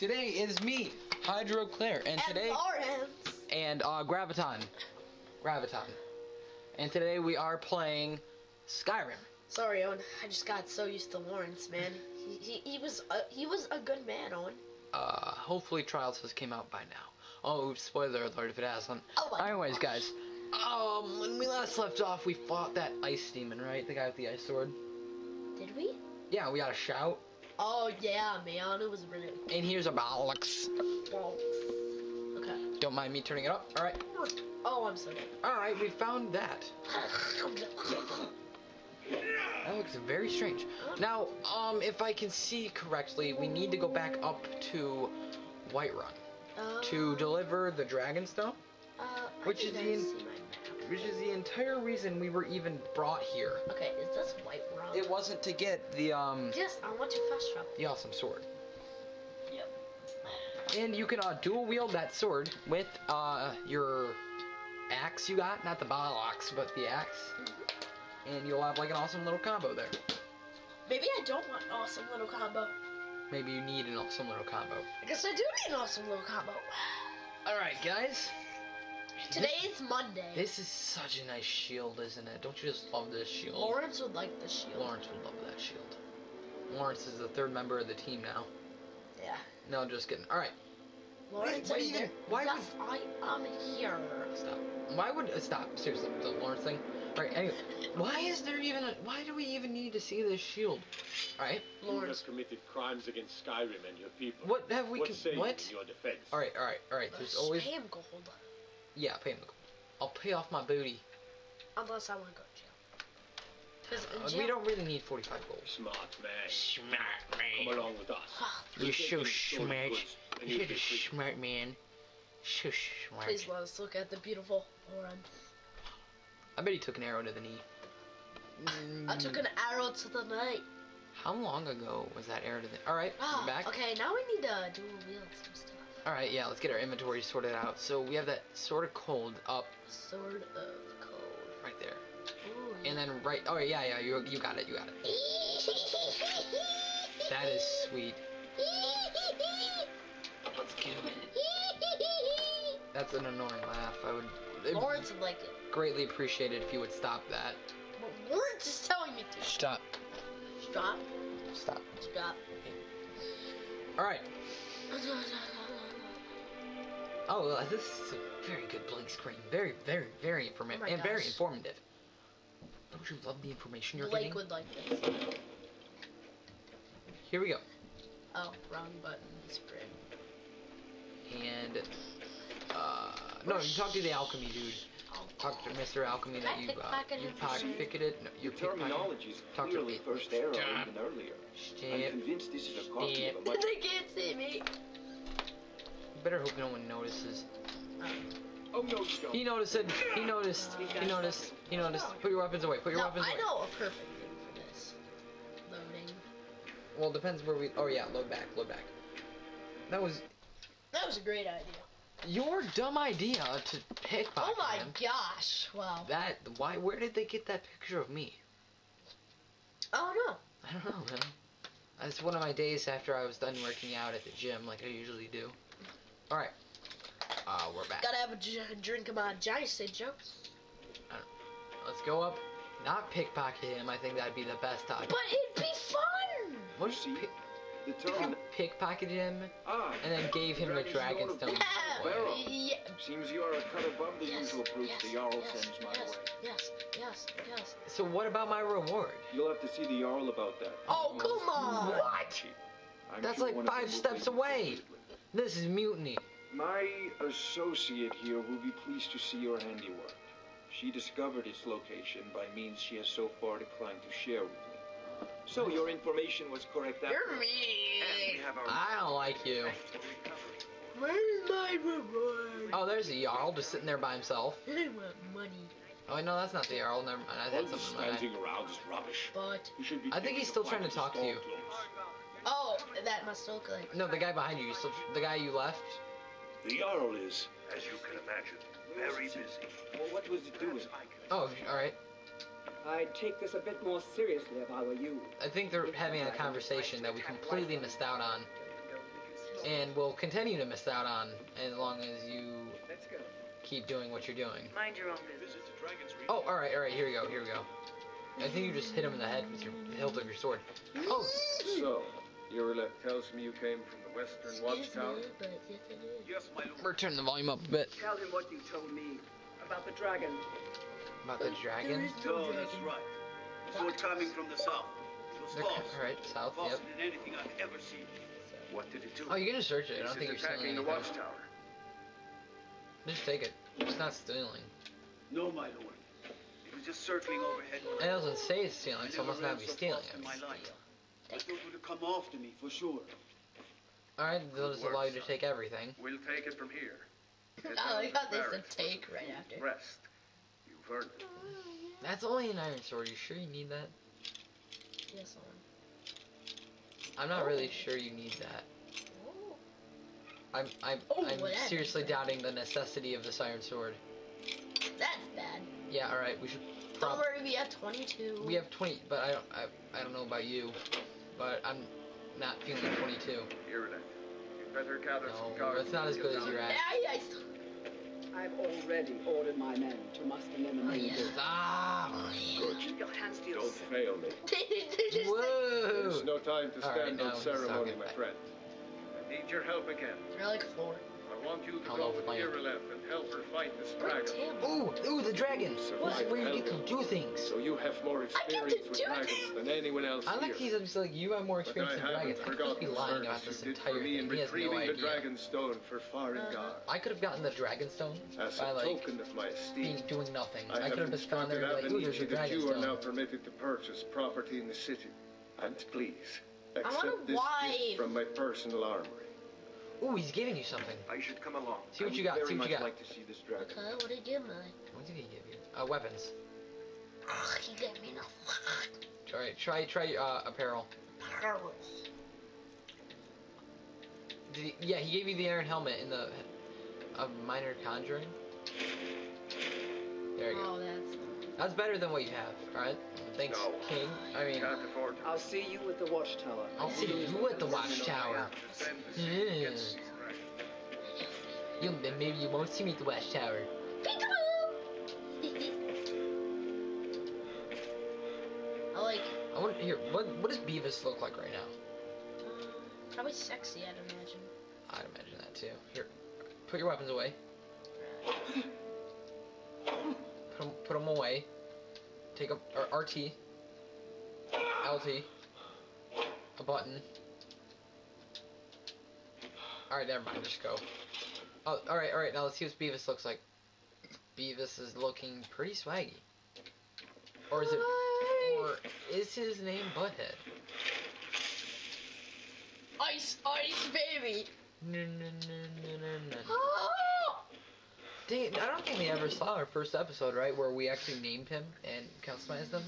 Today is me, HydroClear, and today Lawrence. and uh, Graviton, Graviton, and today we are playing Skyrim. Sorry, Owen. I just got so used to Lawrence, man. He he, he was a, he was a good man, Owen. Uh, hopefully Trials has came out by now. Oh, spoiler alert if it hasn't. Oh my Anyways, gosh. guys, um, when we last left off, we fought that ice demon, right? The guy with the ice sword. Did we? Yeah, we got a shout. Oh yeah, man. It was really. And here's a bollocks. Well, okay. Don't mind me turning it up. All right. Oh, I'm so dead. All right, we found that. That looks very strange. Now, um, if I can see correctly, we need to go back up to Whiterun Uh, to deliver the Dragonstone, uh, which is the which is the entire reason we were even brought here. Okay, is this white wrong? It wasn't to get the um Yes, I want to fast travel. the awesome sword. Yep. And you can uh, dual wield that sword with uh your axe you got, not the bollocks, but the axe. And you'll have like an awesome little combo there. Maybe I don't want an awesome little combo. Maybe you need an awesome little combo. I guess I do need an awesome little combo. Alright, guys. Today is Monday. This is such a nice shield, isn't it? Don't you just love this shield? Lawrence would like the shield. Lawrence would love that shield. Lawrence is the third member of the team now. Yeah. No, I'm just kidding. Alright, Lawrence, what are are you you there? gonna- why yes, I am here. stop. Why would uh, stop? Seriously, the Lawrence thing. Alright, anyway, why is there even a, why do we even need to see this shield? Alright, You have Lawrence. committed crimes against Skyrim and your people. what have we? what con- say you what? in your defense? Alright, alright, alright. There's always Spam gold. Yeah. I'll Pay him the gold. I'll pay off my booty. Unless I want to go to jail. Uh, we don't really need 45 gold. Smart man. Smart Come along with us. Ah, You're We'll so take any smart. You're you'll the be free. smart man. So smart. Please let us look at the beautiful Lawrence. I bet he took an arrow to the knee. I took an arrow to the knee. How long ago was that arrow to the? All right, Ah, we're back. okay, now we need to do a wield some stuff. All right, yeah, let's get our inventory sorted out. So we have that sword of cold up Sword of cold. right there, Ooh, and then right. Oh yeah, yeah, you you got it, you got it. That is sweet. Let's get him. That's an annoying laugh. I would Lawrence would like it. greatly appreciate it if you would stop that. But Lawrence is telling me to. Stop. Stop. Stop. Stop. All right. Oh, well, this is a very good blank screen. Very, very, very informative Oh my and very informative. Don't you love the information you're Blake getting? would like this. Here we go. Oh, wrong button. Spread. And uh, no, you talk to the alchemy dude. Talk to Mr. Alchemy that I you uh, pickpocket you him? pocketed. No, you're Your terminology is Talk to clearly me. first era even earlier. I'm Step. convinced this is a copy Step. of a much they can't see me. Better hope no one notices. Oh no. He noticed it. He noticed. He noticed. He noticed. Put your weapons away. Put your No, weapons away. I know a perfect thing for this. Loading. Well, depends where we. Oh yeah, load back. Load back. That was That was a great idea. your dumb idea to pickpocket Oh my him. gosh! Wow. That why? Where did they get that picture of me? Oh no. I don't know, man. That's one of my days after I was done working out at the gym, like I usually do. All right. Uh, we're back. Gotta have a j- drink of my Jason jokes. Let's go up. Not pickpocket him. I think that'd be the best time. But it'd be fun. What if See? pick, The if you pickpocketed him Ah. and then gave him the Dragon's Dragonstone? Well. yeah. Seems you are a cut above the Yes, usual proof yes, the Jarl yes, sends my yes, way. yes, yes, yes. So what about my reward? You'll have to see the Jarl about that. Oh come on! What? I'm That's sure like five steps away. Repeatedly. This is mutiny. My associate here will be pleased to see your handiwork. She discovered its location by means she has so far declined to share with me. So your information was correct. after You're all. And we have our I don't like you. Where's my reward? Oh, there's the Jarl just sitting there by himself. I want money, Oh, wait, no, that's not the Jarl. Never mind. I had this something standing around is rubbish. but You should be I think he's still trying to talk to you. oh, that must look like. No, the guy behind you. you still, the guy you left. The Jarl is, as you can imagine, very busy. Well, what was it doing? Oh, all right. I'd take this a bit more seriously if I were you. I think they're having a conversation that we completely missed out on. and will continue to miss out on as long as you keep doing what you're doing. Mind your own business. Visit to Dragonsreach. Oh, all right, all right. Here we go. Here we go. I think you just hit him in the head with your hilt of your sword. Oh, So, Irileth tells me you came from the Western Watchtower? but yes, it is. Yes, my lord. we're turning the volume up a bit Tell him what you told me about the dragon. about the dragon. No, that's right. It was all coming from the south. It was Okay, false. all right, south. Yep. Faster than anything I've ever seen. What did it do? Oh, you're gonna search it. I don't think you're stealing attacking the anything. Watchtower? Just take it. It's not stealing. No, my lord. It was just circling overhead. It doesn't say it's stealing, I so it must not be stealing fast it. my life. I thought it would have come after me for sure. Alright, they'll just allow you work, to take everything. We'll take it from here. Oh, down I to got this a take right food after. Rest. You've earned it. That's only an iron sword. You sure you need that? Yes, I am. I'm not really Oh. sure you need that. Oh. I'm I'm Oh, I'm well, seriously doubting the necessity of this iron sword. That's bad. Yeah, alright, we should Don't worry, we have 22. we have 20, but I don't I, I don't know about you, but I'm not feeling 22. Irileth, you'd better gather some No, guards. it's not as good as down you're at. I, I still. I've already ordered my men to muster them Oh, in yeah. Stop! Oh, Keep your hands to Don't fail me. Whoa! There's no time to All right, stand now on ceremony, my friend. I need your help again. You're like four. I want you to I'll go with plan. Irileth and help her fight this Bring dragon. Tam. Ooh, ooh, the dragon! This Survive is where you get to do things. So you have more experience with dragons things. than anyone else I here. like he's just like you have more experience I than dragons. I could forgotten be lying about this did for entire me thing. He has no retrieving the dragon stone for Farengar. Uh-huh. I could have gotten the dragon stone As by a like token of my esteem, being doing nothing. I I, could have just gone there and like, ooh, there's Avenici your that dragon you are now permitted to purchase property in the city. And please, accept this gift from my personal armory. Ooh, he's giving you something. I should come along. See what I you got. See what you got. like to see this dragon. Okay, what did he give me? What did he give you? Uh, weapons. Ugh, he gave me nothing. All right, try try uh, apparel. Did he, yeah, he gave you the iron helmet in the of minor conjuring. There you go. Oh, that's. That's better than what you have. All right. Thanks, No. King. I mean, Can't afford to. I'll see you at the watchtower. I'll see you at the watchtower. Defend the city Yeah. Maybe you won't see me at the watchtower. I like. I want here. What what does Beavis look like right now? Um, probably sexy, I'd imagine. I'd imagine that too. Here, put your weapons away. Put them, put 'em away. Take a or RT, LT, a button. All right, never mind. Just go. Oh, all right, all right. Now let's see what Beavis looks like. Beavis is looking pretty swaggy. Or is it? Or is his name Butthead? Ice, ice, baby. No, no, no, no, no, no. Oh! Dang it, I don't think we ever saw our first episode, right, where we actually named him and customized him.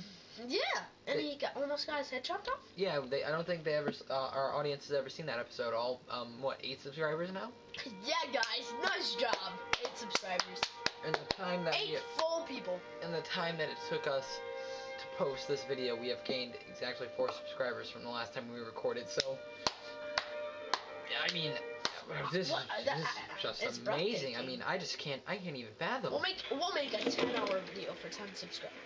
Yeah, and he got almost got his head chopped off. Yeah, they, I don't think they ever, uh, our audience has ever seen that episode. All, um, what, eight subscribers now? Yeah, guys, nice job. Eight subscribers. And the time that Eight we, full people. in the time that it took us to post this video, we have gained exactly four subscribers from the last time we recorded. So, I mean, this is, that- this is just amazing. I mean, I just can't, I can't even fathom. We'll make we'll make a ten hour video for ten subscribers.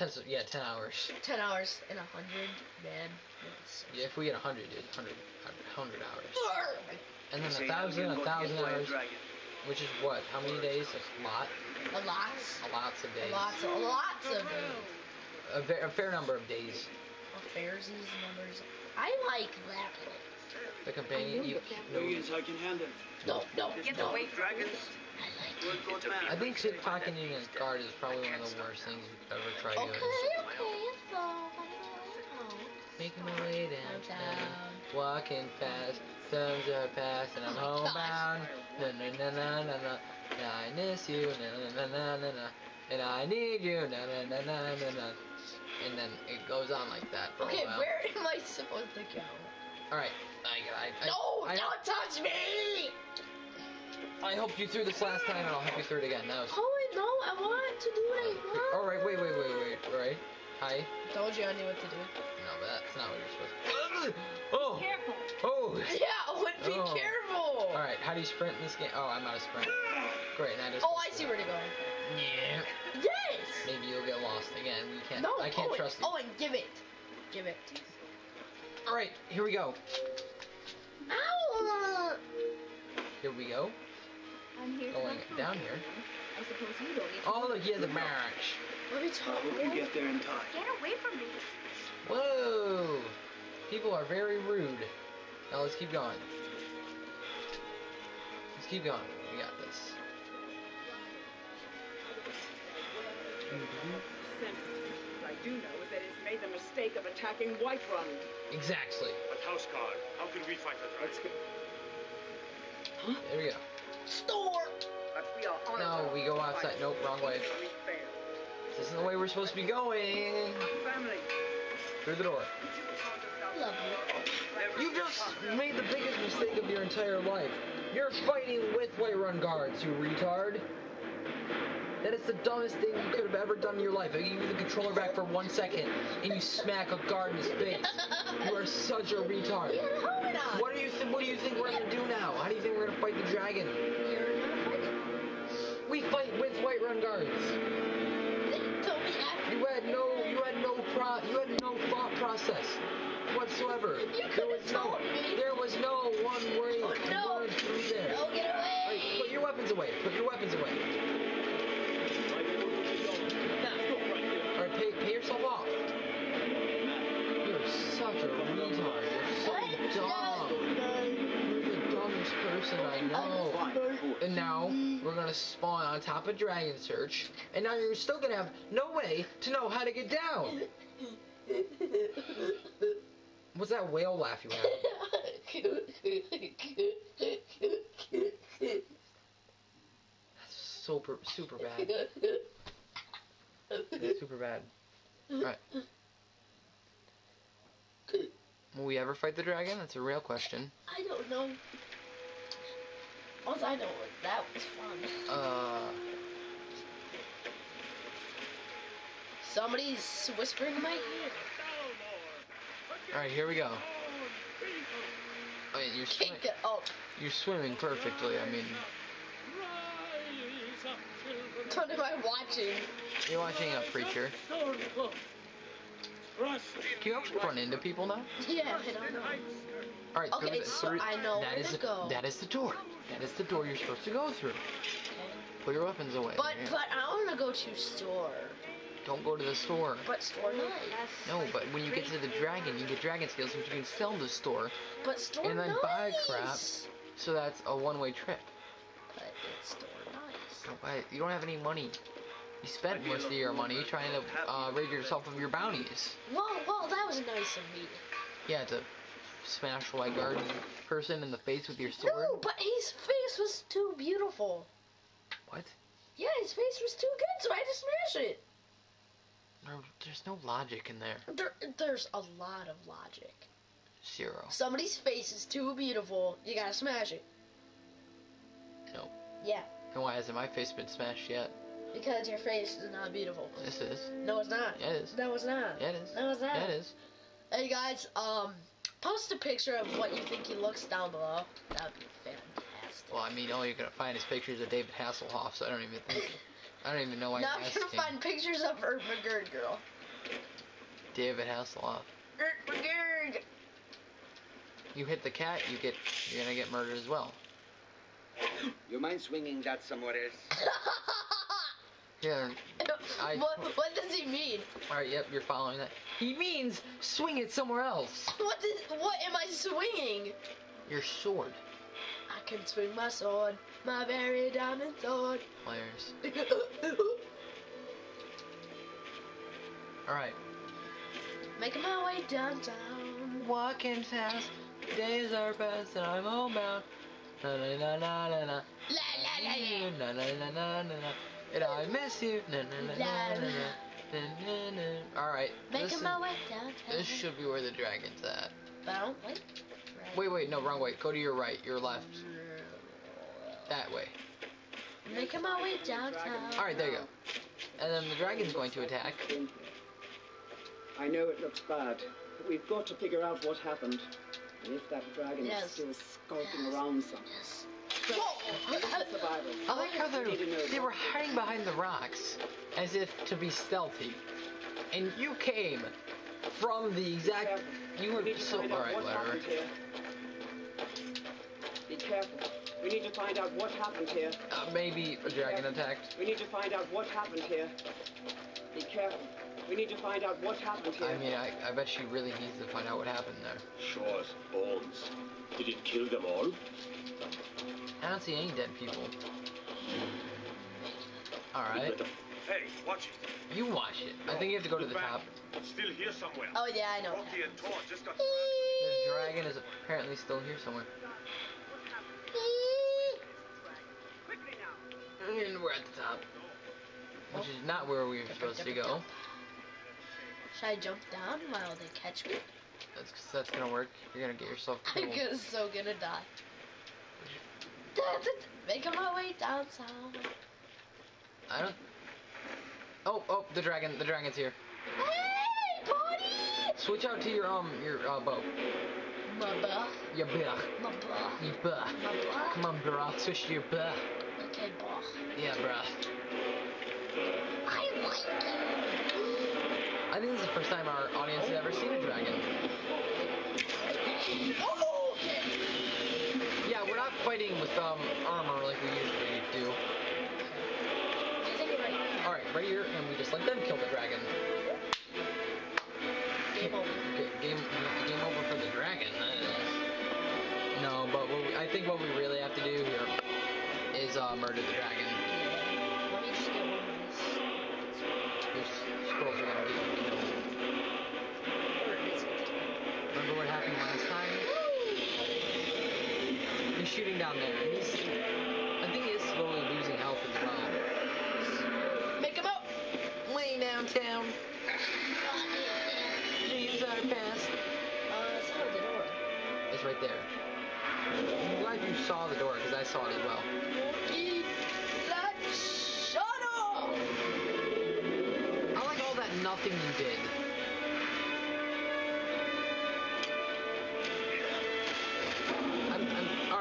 No, ten, yeah, ten hours. ten hours in a hundred, man. It's- Yeah, if we get a hundred, dude, hundred, hundred hours. And then a thousand, a thousand hit by a hours, which is what? How many days? A lot. A lots, A lots of a days. lots, a lots of days. A, ve- a fair number of days. Affairs, these numbers. I like that place. The companion. You, no, Millions I can handle. No, no, Get no. away dragons. I like Good, it. good man. I think shit talking in his guard is probably one of the worst things could ever try Okay, doing. okay, okay, so I'm Making my way downtown, walking fast. Times are past and I'm Oh homebound. Na na na na na na. Na, I miss you. Na na na na na na. And I need you. Na na na na na na. And then it goes on like that for Okay, a while. where am I supposed to go? All right. I, I, I, No, I, don't touch me! I helped you through this last time, and I'll help you through it again. That was. Oh, no, I want to do what I want. All right. Wait. Wait. Wait. Wait. All right. Hi. Told you I knew what to do. No, but that's not what you're supposed to. Oh, Be Careful. oh. Yeah, would be Oh. careful. All right, how do you sprint in this game? Oh, I'm out of sprint. Great, and I just. Oh, I see where to go. Yeah. Yes. Maybe you'll get lost again. You can't. No, I can't Owen, trust you. Oh, Owen, give it. Give it. All right, here we go. Ow! Here we go. I'm here. Going down here. I suppose you don't need to Oh, know look, he has a anything barrage. Let me talk. Hope you get there in time. else. Get away from me. Whoa! People are very rude. Now let's keep going. Let's keep going. We got this. What I do know is that it's made the mistake of attacking Whiterun. Exactly. But Housecarl, how can we fight the Let's dragon? go. There we go. Store. No, we go outside. Nope, wrong way. This isn't the way we're supposed to be going. Through the door. You just made the biggest mistake of your entire life. You're fighting with Whiterun guards, you retard. That is the dumbest thing you could have ever done in your life. You give you the controller back for one second and you smack a guard in his face. You are such a retard. You're home on. What do you think? What do you think we're gonna do now? How do you think we're gonna fight the dragon? You're gonna fight it. We fight with Whiterun guards. Then tell me after. You had no, you had no pro, you had no thought process whatsoever. You there was no, me. there was no one way Oh, no. through there. No, get away. put your weapons away. Put your weapons away. All right, pay, pay yourself off. You're such a retard. You're so dumb. You're the dumbest person I know. And now we're gonna spawn on top of Dragonsreach, and now you're still gonna have no way to know how to get down. What's that whale laugh you have? That's super super bad. That's super bad. Alright. Will we ever fight the dragon? That's a real question. I don't know. All I know is that was fun. Uh, Somebody's whispering in my ear. alright, here we go. I mean, you're swimming, it up. you're swimming perfectly. I mean, What am I watching? you're watching a preacher. Can you actually run into people now? Yeah, I don't know. All right. Okay, so through- I know that where is to the, go. That is the door. That is the door you're supposed to go through. Put your weapons away. But Yeah. but I want to go to store. don't go to the store. But store nice. No, but when you get to the dragon, you get dragon scales, which you can sell in the store. But store And then nice. buy crap. So that's a one-way trip. But it's store. Don't buy it. You don't have any money. You spent most of your money trying to uh, rid yourself of your bounties. Well, well, that was nice of me. Yeah, to smash a white guard person in the face with your sword. No, but his face was too beautiful. What? Yeah, his face was too good, so I had to smash it. No, there's no logic in there. There, there's a lot of logic. Zero. Somebody's face is too beautiful. You gotta smash it. No. Yeah, And why hasn't my face been smashed yet? because your face is not beautiful. This is. No, it's not. Yeah, it is. No, it's not. Yeah, it is. No, it's not. Yeah, it is. Hey guys, um, post a picture of what you think he looks down below. That would be fantastic. Well, I mean, all you're gonna find is pictures of David Hasselhoff, so I don't even think. I don't even know why now you're I'm gonna find pictures of Ert McGurd girl. David Hasselhoff. Ert McGurd. You hit the cat, you get. You're gonna get murdered as well. You mind swinging that somewhere else? Yeah. I- what, what does he mean? All right. Yep. You're following that. He means swing it somewhere else. What does, what am I swinging? Your sword. I can swing my sword, my very diamond sword. Players. All right. Making my way downtown. Walking fast, days are past, and I'm homebound. Na na na na na na. La la la la. Na na na na na na. And I miss you. Na na na na na na. Na na na. All right. Making my way downtown. this should be where the dragon's at. But I don't like. Wait, wait, no, wrong way. Go to your right, your left. That way. Making my way downtown. All right, there you go. And then the dragon's going to attack. I know it looks bad, but We've got to figure out what happened. And if that dragon Yes. is still skulking Yes. around somewhere. Yes. So, Whoa! look at the survivors. I like how they We need to know they were hiding behind the rocks as if to be stealthy, and you came from the exact. You We were need to so find alright, whatever. Be careful. We need to find out what happened here. Uh, maybe a dragon attacked. We need to find out what happened here. Be careful. We need to find out what happened here. I mean, I, I bet she really needs to find out what happened there. Shaw's us bones. Did it kill them all? I don't see any dead people. Alright, Hey, watch it. you watch it. I think you have to go to the Look back. top. It's still here somewhere. Oh yeah, I know. Rocky and Thor just got. The dragon is apparently still here somewhere. And we're at the top. Which is not where we were supposed to go. Should I jump down while they catch me? That's, that's gonna work. You're gonna get yourself I'm so gonna die. Making my way down south. I don't. Oh, oh, the dragon, the dragon's here. Hey, buddy! Switch out to your um, your uh, bow. My buh, Your bow. my buh, Your bow. my buh. Come on, bro. Switch to your bow. Okay, buh. Yeah, bruh. I like it. I think this is the first time our audience has ever seen a dragon. Oh. Yeah, we're not fighting with um armor like we usually do. You're right. All right, right here, and we just let them kill the dragon. Game over. Game, game over for the dragon. that is. No, but what we, I think what we really have to do here is uh, murder the dragon. He's shooting down there. and He's, I think he is slowly losing health as well. Make him up. Way downtown. Dreams are past. Uh, it's not the door. It's right there. I'm glad you saw the door because I saw it as well. Morty, that shut up. I like all that nothing you did.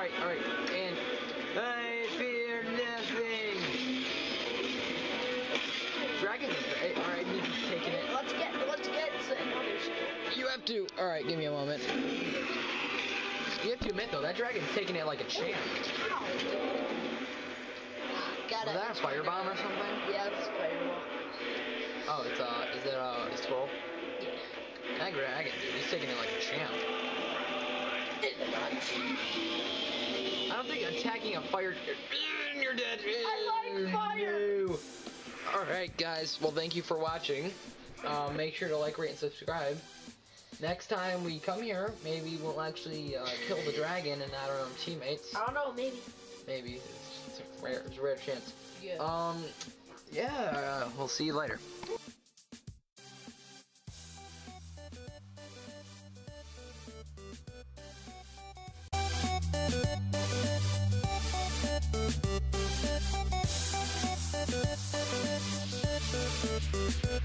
I'm, all right, all right, and I fear nothing. Dragons are great. All right, he's taking it. Let's get, let's get shit. You have to. All right, give me a moment. You have to admit though, that dragon's taking it like a champ. Got it. that a firebomb or something? Yeah, it's a fireball. Oh, it's uh, is that uh, a scroll? That dragon, dude, he's taking it like a champ. I don't think attacking a fire. You're dead. I like fire. No. All right, guys. Well, thank you for watching. Um, make sure to like, rate, and subscribe. Next time we come here, maybe we'll actually uh, kill the dragon and not our own teammates. I don't know, maybe. Maybe it's, it's a rare, it's a rare chance. Yeah. Um, yeah. Uh, we'll see you later. We'll